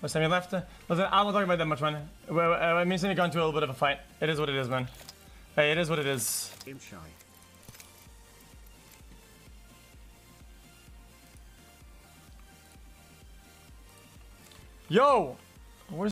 Last time you left? Listen, I'm not talking about that much, man. Well, uh, it means we got into a little bit of a fight. It is what it is, man. Hey, it is what it is. I'm shy. Yo!